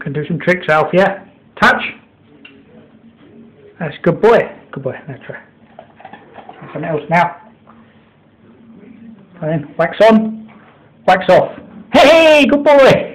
Can do some tricks, Alf, yeah? Touch. That's good boy. Good boy. Now try. Something else now. And then wax on, wax off. Hey, good boy.